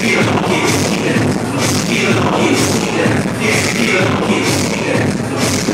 一个农民进城，一个农民进城，一个农民进城。